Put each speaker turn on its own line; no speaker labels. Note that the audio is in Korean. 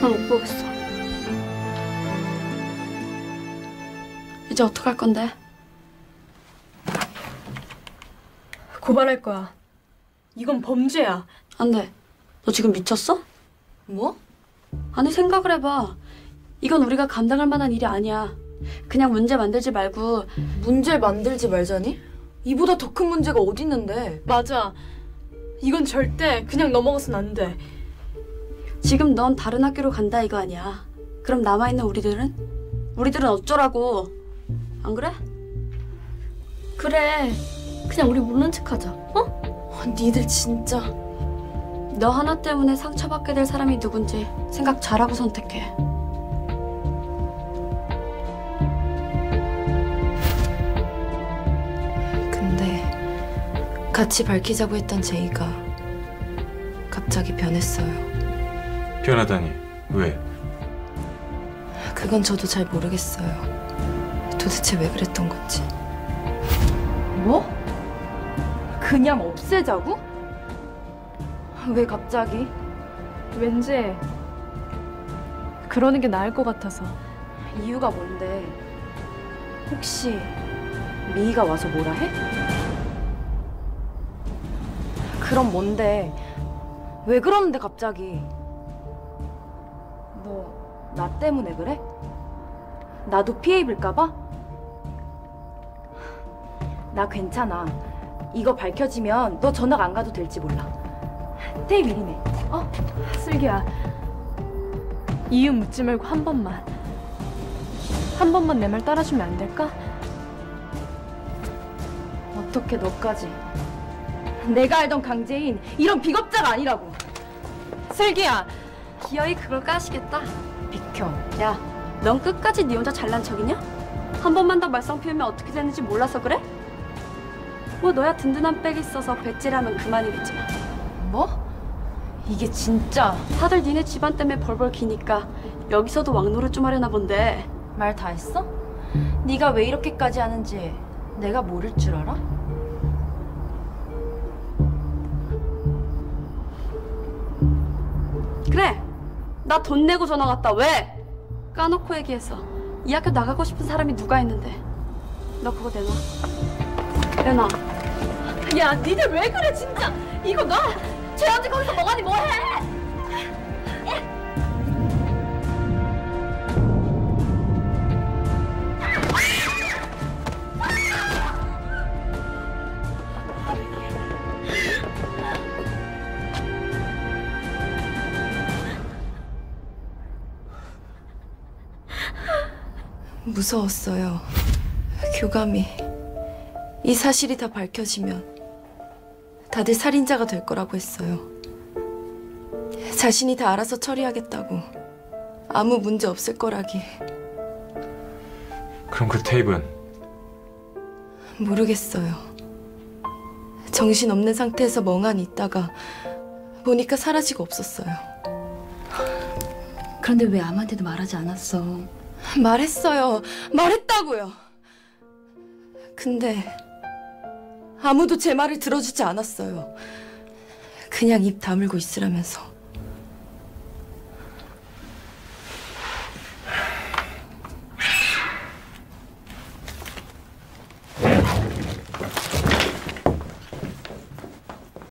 난 못 보겠어. 이제 어떡할 건데?
고발할 거야. 이건 범죄야.
안 돼. 너 지금 미쳤어?
뭐?
아니 생각을 해봐. 이건 우리가 감당할 만한 일이 아니야. 그냥 문제 만들지 말고
문제 만들지 말자니? 이보다 더 큰 문제가 어디 있는데?
맞아. 이건 절대 그냥 넘어가선 안 돼.
지금 넌 다른 학교로 간다 이거 아니야. 그럼 남아있는 우리들은? 우리들은 어쩌라고. 안 그래?
그래. 그냥 우리 모르는 척하자. 어?
아, 니들 진짜
너 하나 때문에 상처받게 될 사람이 누군지 생각 잘하고 선택해.
근데 같이 밝히자고 했던 제이가 갑자기 변했어요.
변하다니 왜?
그건 저도 잘 모르겠어요. 도대체 왜 그랬던 건지.
뭐? 그냥 없애자고? 왜 갑자기?
왠지 그러는 게 나을 것 같아서.
이유가 뭔데? 혹시 미희가 와서 뭐라 해? 그럼 뭔데? 왜 그러는데 갑자기? 너 나 때문에 그래? 나도 피해 입을까봐? 나 괜찮아. 이거 밝혀지면 너 전학 안 가도 될지 몰라. 테이 미리네. 어?
슬기야. 이유 묻지 말고 한 번만. 한 번만 내 말 따라주면 안 될까?
어떻게 너까지? 내가 알던 강재인 이런 비겁자가 아니라고.
슬기야.
기어이 그걸 까시겠다.
비켜.
야, 넌 끝까지 네 혼자 잘난 척이냐? 한 번만 더 말썽 피우면 어떻게 되는지 몰라서 그래? 뭐 너야 든든한 백이 있어서 배째라면 그만이겠지만
뭐? 이게 진짜
다들 니네 집안 때문에 벌벌 기니까 여기서도 왕노릇 좀 하려나 본데
말 다 했어? 네가 왜 이렇게까지 하는지 내가 모를 줄 알아?
그래 나 돈 내고 전화 갔다 왜? 까놓고 얘기해서 이 학교 나가고 싶은 사람이 누가 있는데 너 그거 내놔 내놔
야, 니들 왜 그래 진짜? 이거 놔. 쟤한테 거기서
무서웠어요. 교감이 이 사실이 다 밝혀지면 다들 살인자가 될 거라고 했어요. 자신이 다 알아서 처리하겠다고 아무 문제 없을 거라기
그럼 그 테이프는
모르겠어요. 정신 없는 상태에서 멍하니 있다가 보니까 사라지고 없었어요.
그런데 왜 아무한테도 말하지 않았어?
말했어요. 말했다고요. 근데 아무도 제 말을 들어주지 않았어요. 그냥 입 다물고 있으라면서.